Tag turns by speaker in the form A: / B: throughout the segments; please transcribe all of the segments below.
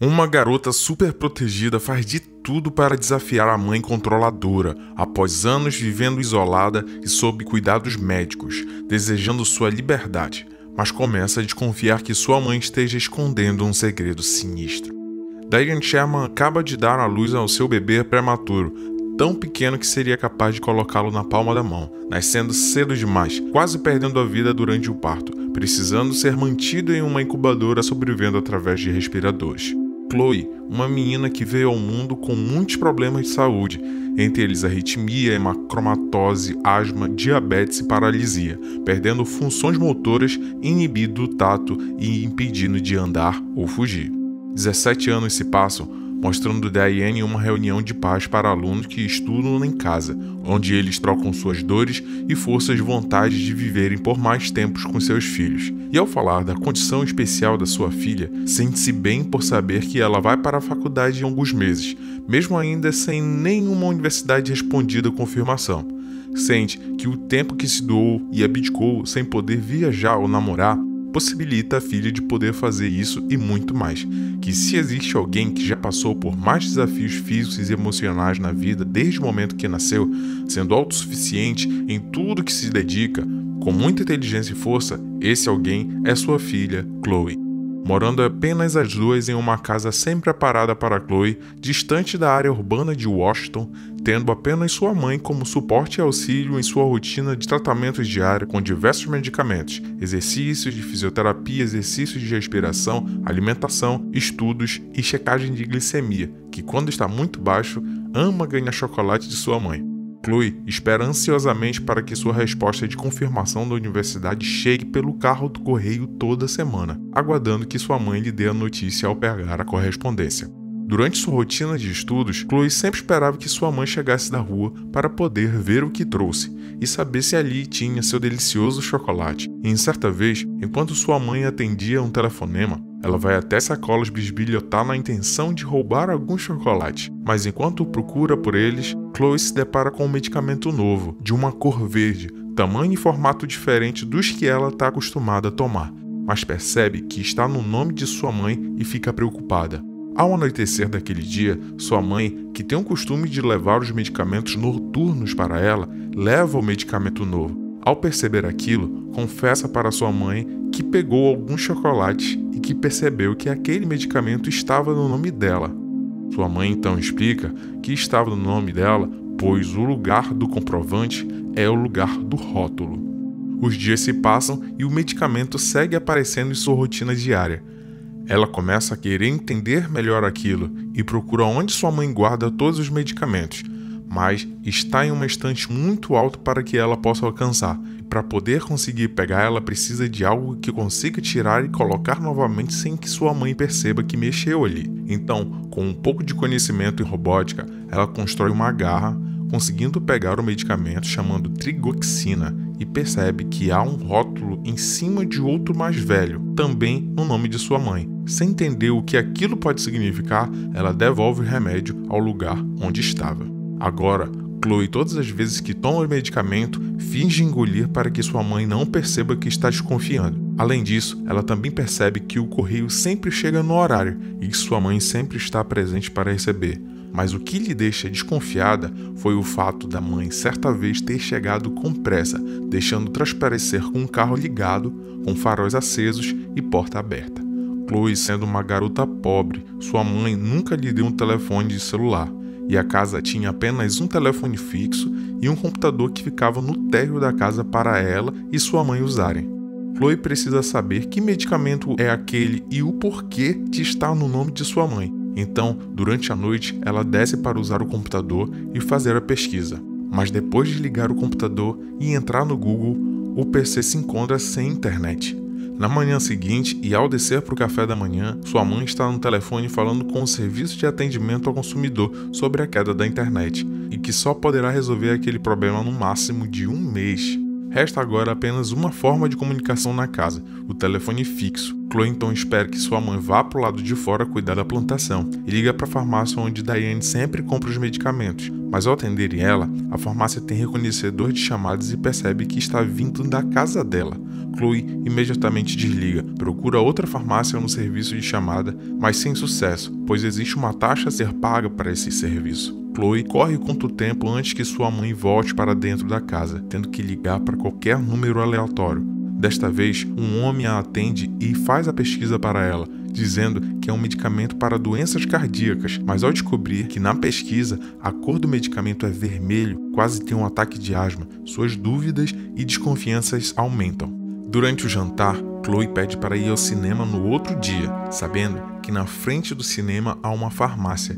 A: Uma garota super protegida faz de tudo para desafiar a mãe controladora, após anos vivendo isolada e sob cuidados médicos, desejando sua liberdade, mas começa a desconfiar que sua mãe esteja escondendo um segredo sinistro. Diane Sherman acaba de dar à luz ao seu bebê prematuro, tão pequeno que seria capaz de colocá-lo na palma da mão, nascendo cedo demais, quase perdendo a vida durante o parto, precisando ser mantido em uma incubadora sobrevivendo através de respiradores. Chloe, uma menina que veio ao mundo com muitos problemas de saúde, entre eles arritmia, hemacromatose, asma, diabetes e paralisia, perdendo funções motoras, inibindo o tato e impedindo de andar ou fugir. 17 anos se passam mostrando Diane uma reunião de paz para alunos que estudam em casa, onde eles trocam suas dores e forças de vontade de viverem por mais tempos com seus filhos. E ao falar da condição especial da sua filha, sente-se bem por saber que ela vai para a faculdade em alguns meses, mesmo ainda sem nenhuma universidade respondida confirmação. Sente que o tempo que se doou e abdicou sem poder viajar ou namorar possibilita a filha de poder fazer isso e muito mais. Que se existe alguém que já passou por mais desafios físicos e emocionais na vida desde o momento que nasceu, sendo autossuficiente em tudo que se dedica, com muita inteligência e força, esse alguém é sua filha, Chloe morando apenas as duas em uma casa sempre preparada para Chloe, distante da área urbana de Washington, tendo apenas sua mãe como suporte e auxílio em sua rotina de tratamentos diário com diversos medicamentos, exercícios de fisioterapia, exercícios de respiração, alimentação, estudos e checagem de glicemia, que quando está muito baixo, ama ganhar chocolate de sua mãe. Chloe espera ansiosamente para que sua resposta de confirmação da universidade chegue pelo carro do correio toda semana, aguardando que sua mãe lhe dê a notícia ao pegar a correspondência. Durante sua rotina de estudos, Chloe sempre esperava que sua mãe chegasse da rua para poder ver o que trouxe e saber se ali tinha seu delicioso chocolate. E em certa vez, enquanto sua mãe atendia um telefonema, ela vai até sacolas bisbilhotar na intenção de roubar algum chocolate, mas enquanto procura por eles, Chloe se depara com um medicamento novo, de uma cor verde, tamanho e formato diferente dos que ela está acostumada a tomar, mas percebe que está no nome de sua mãe e fica preocupada. Ao anoitecer daquele dia, sua mãe, que tem o costume de levar os medicamentos noturnos para ela, leva o medicamento novo. Ao perceber aquilo, confessa para sua mãe que pegou algum chocolate e que percebeu que aquele medicamento estava no nome dela. Sua mãe então explica que estava no nome dela, pois o lugar do comprovante é o lugar do rótulo. Os dias se passam e o medicamento segue aparecendo em sua rotina diária. Ela começa a querer entender melhor aquilo e procura onde sua mãe guarda todos os medicamentos, mas está em uma estante muito alta para que ela possa alcançar para poder conseguir pegar, ela precisa de algo que consiga tirar e colocar novamente sem que sua mãe perceba que mexeu ali. Então, com um pouco de conhecimento em robótica, ela constrói uma garra, conseguindo pegar o medicamento chamando trigoxina e percebe que há um rótulo em cima de outro mais velho, também no nome de sua mãe. Sem entender o que aquilo pode significar, ela devolve o remédio ao lugar onde estava. Agora, Chloe, todas as vezes que toma o medicamento, finge engolir para que sua mãe não perceba que está desconfiando. Além disso, ela também percebe que o correio sempre chega no horário e que sua mãe sempre está presente para receber. Mas o que lhe deixa desconfiada foi o fato da mãe certa vez ter chegado com pressa, deixando transparecer com o carro ligado, com faróis acesos e porta aberta. Chloe, sendo uma garota pobre, sua mãe nunca lhe deu um telefone de celular e a casa tinha apenas um telefone fixo e um computador que ficava no térreo da casa para ela e sua mãe usarem. Chloe precisa saber que medicamento é aquele e o porquê de estar no nome de sua mãe. Então, durante a noite, ela desce para usar o computador e fazer a pesquisa. Mas depois de ligar o computador e entrar no Google, o PC se encontra sem internet. Na manhã seguinte, e ao descer para o café da manhã, sua mãe está no telefone falando com o serviço de atendimento ao consumidor sobre a queda da internet e que só poderá resolver aquele problema no máximo de um mês. Resta agora apenas uma forma de comunicação na casa, o telefone fixo. Chloe então espera que sua mãe vá para o lado de fora cuidar da plantação e liga para a farmácia onde Diane sempre compra os medicamentos. Mas ao atenderem ela, a farmácia tem reconhecedor de chamadas e percebe que está vindo da casa dela. Chloe imediatamente desliga, procura outra farmácia no serviço de chamada, mas sem sucesso, pois existe uma taxa a ser paga para esse serviço. Chloe corre contra o tempo antes que sua mãe volte para dentro da casa, tendo que ligar para qualquer número aleatório. Desta vez, um homem a atende e faz a pesquisa para ela, dizendo que é um medicamento para doenças cardíacas, mas ao descobrir que na pesquisa a cor do medicamento é vermelho, quase tem um ataque de asma, suas dúvidas e desconfianças aumentam. Durante o jantar, Chloe pede para ir ao cinema no outro dia, sabendo que na frente do cinema há uma farmácia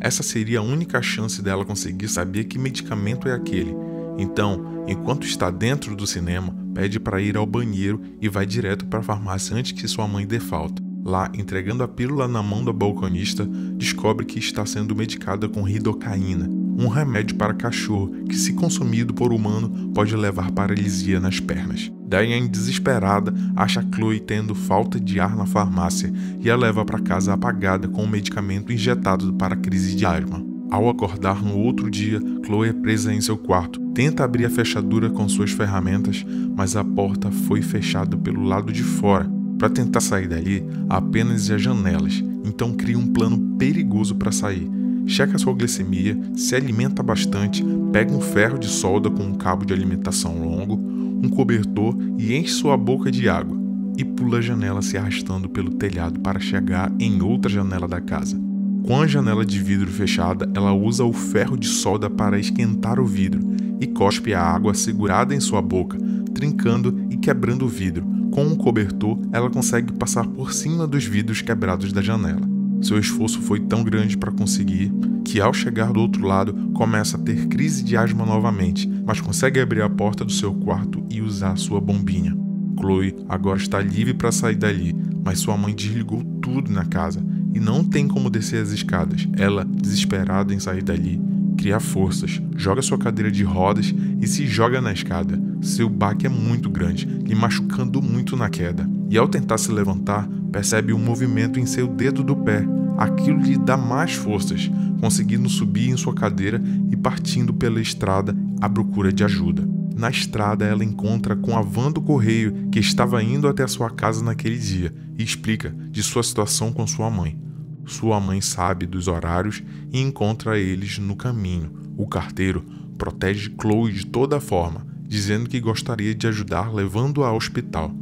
A: essa seria a única chance dela conseguir saber que medicamento é aquele. Então, enquanto está dentro do cinema, pede para ir ao banheiro e vai direto para a farmácia antes que sua mãe dê falta. Lá, entregando a pílula na mão da balconista, descobre que está sendo medicada com ridocaína, um remédio para cachorro que, se consumido por humano, pode levar paralisia nas pernas. Diane, desesperada, acha Chloe tendo falta de ar na farmácia e a leva para casa apagada com o um medicamento injetado para crise de asma. Ao acordar no outro dia, Chloe é presa em seu quarto. Tenta abrir a fechadura com suas ferramentas, mas a porta foi fechada pelo lado de fora. Para tentar sair dali, apenas as janelas, então cria um plano perigoso para sair. Checa sua glicemia, se alimenta bastante, pega um ferro de solda com um cabo de alimentação longo, um cobertor e enche sua boca de água, e pula a janela se arrastando pelo telhado para chegar em outra janela da casa. Com a janela de vidro fechada, ela usa o ferro de solda para esquentar o vidro e cospe a água segurada em sua boca, trincando e quebrando o vidro. Com um cobertor, ela consegue passar por cima dos vidros quebrados da janela. Seu esforço foi tão grande para conseguir que, ao chegar do outro lado, começa a ter crise de asma novamente, mas consegue abrir a porta do seu quarto e usar sua bombinha. Chloe agora está livre para sair dali, mas sua mãe desligou tudo na casa e não tem como descer as escadas. Ela, desesperada em sair dali, cria forças, joga sua cadeira de rodas e se joga na escada. Seu baque é muito grande, lhe machucando muito na queda. E ao tentar se levantar, percebe um movimento em seu dedo do pé. Aquilo lhe dá mais forças, conseguindo subir em sua cadeira e partindo pela estrada à procura de ajuda. Na estrada, ela encontra com a van do correio que estava indo até a sua casa naquele dia e explica de sua situação com sua mãe. Sua mãe sabe dos horários e encontra eles no caminho. O carteiro protege Chloe de toda forma, dizendo que gostaria de ajudar levando-a ao hospital.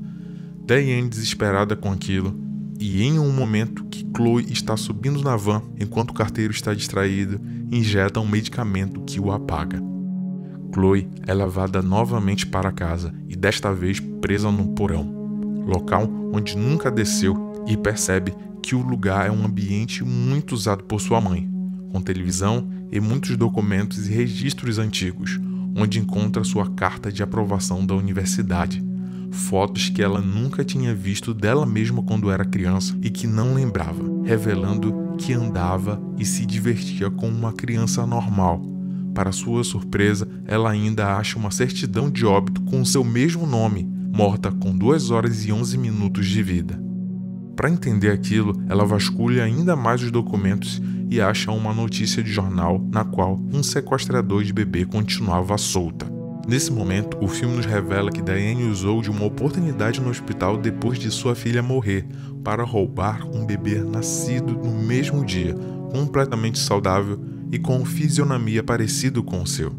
A: Diane, desesperada com aquilo, e em um momento que Chloe está subindo na van enquanto o carteiro está distraído, injeta um medicamento que o apaga. Chloe é levada novamente para casa e desta vez presa num porão, local onde nunca desceu e percebe que o lugar é um ambiente muito usado por sua mãe, com televisão e muitos documentos e registros antigos, onde encontra sua carta de aprovação da universidade fotos que ela nunca tinha visto dela mesma quando era criança e que não lembrava, revelando que andava e se divertia como uma criança normal. Para sua surpresa, ela ainda acha uma certidão de óbito com seu mesmo nome, morta com 2 horas e 11 minutos de vida. Para entender aquilo, ela vasculha ainda mais os documentos e acha uma notícia de jornal na qual um sequestrador de bebê continuava solta. Nesse momento, o filme nos revela que Diane usou de uma oportunidade no hospital depois de sua filha morrer para roubar um bebê nascido no mesmo dia, completamente saudável e com fisionomia parecido com o seu.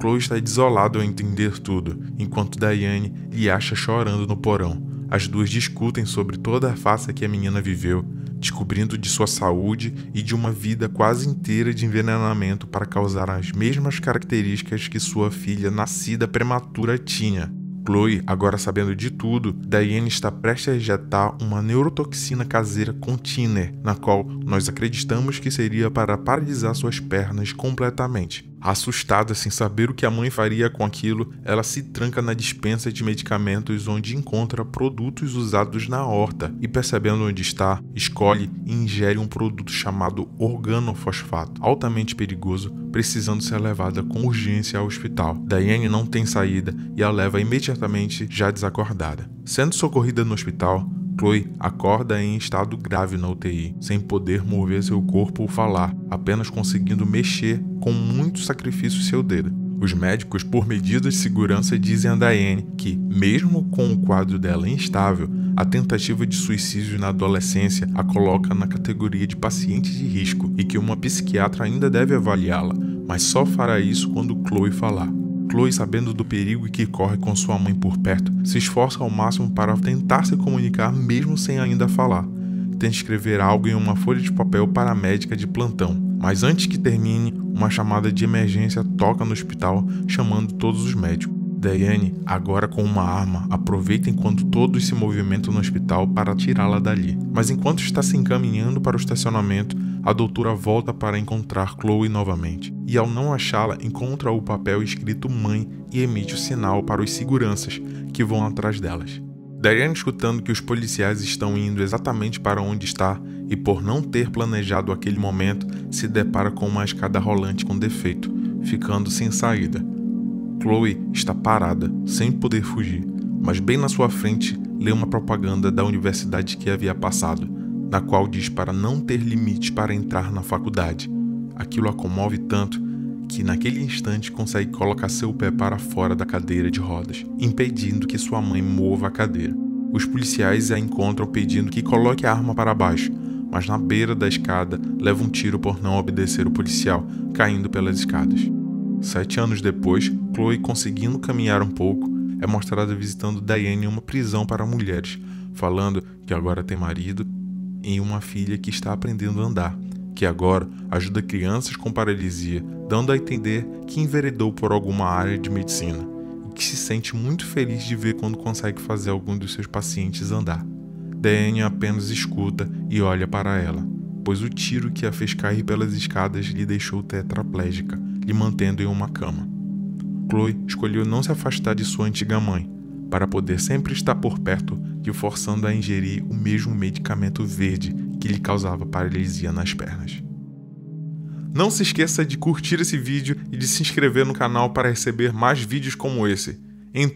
A: Chloe está desolado ao entender tudo, enquanto Diane lhe acha chorando no porão. As duas discutem sobre toda a farsa que a menina viveu descobrindo de sua saúde e de uma vida quase inteira de envenenamento para causar as mesmas características que sua filha nascida prematura tinha. Chloe, agora sabendo de tudo, Diane está prestes a injetar uma neurotoxina caseira contínea, na qual nós acreditamos que seria para paralisar suas pernas completamente. Assustada, sem saber o que a mãe faria com aquilo, ela se tranca na dispensa de medicamentos onde encontra produtos usados na horta e, percebendo onde está, escolhe e ingere um produto chamado organofosfato, altamente perigoso, precisando ser levada com urgência ao hospital. Diane não tem saída e a leva imediatamente já desacordada. Sendo socorrida no hospital, Chloe acorda em estado grave na UTI, sem poder mover seu corpo ou falar, apenas conseguindo mexer com muito sacrifício seu dedo. Os médicos, por medidas de segurança, dizem a Diane que, mesmo com o quadro dela instável, a tentativa de suicídio na adolescência a coloca na categoria de paciente de risco e que uma psiquiatra ainda deve avaliá-la, mas só fará isso quando Chloe falar. Chloe, sabendo do perigo que corre com sua mãe por perto, se esforça ao máximo para tentar se comunicar mesmo sem ainda falar. Tenta escrever algo em uma folha de papel para a médica de plantão, mas antes que termine, uma chamada de emergência toca no hospital, chamando todos os médicos. Diane, agora com uma arma, aproveita enquanto todos se movimentam no hospital para tirá-la dali. Mas enquanto está se encaminhando para o estacionamento, a doutora volta para encontrar Chloe novamente. E ao não achá-la, encontra o papel escrito mãe e emite o sinal para os seguranças que vão atrás delas. Diane, escutando que os policiais estão indo exatamente para onde está e por não ter planejado aquele momento, se depara com uma escada rolante com defeito, ficando sem saída. Chloe está parada, sem poder fugir, mas bem na sua frente lê uma propaganda da universidade que havia passado, na qual diz para não ter limite para entrar na faculdade. Aquilo a comove tanto que naquele instante consegue colocar seu pé para fora da cadeira de rodas, impedindo que sua mãe mova a cadeira. Os policiais a encontram pedindo que coloque a arma para baixo, mas na beira da escada leva um tiro por não obedecer o policial, caindo pelas escadas. Sete anos depois, Chloe, conseguindo caminhar um pouco, é mostrada visitando Diane em uma prisão para mulheres, falando que agora tem marido e uma filha que está aprendendo a andar, que agora ajuda crianças com paralisia, dando a entender que enveredou por alguma área de medicina e que se sente muito feliz de ver quando consegue fazer algum dos seus pacientes andar. Diane apenas escuta e olha para ela, pois o tiro que a fez cair pelas escadas lhe deixou tetraplégica lhe mantendo em uma cama. Chloe escolheu não se afastar de sua antiga mãe, para poder sempre estar por perto e forçando a ingerir o mesmo medicamento verde que lhe causava paralisia nas pernas. Não se esqueça de curtir esse vídeo e de se inscrever no canal para receber mais vídeos como esse. Em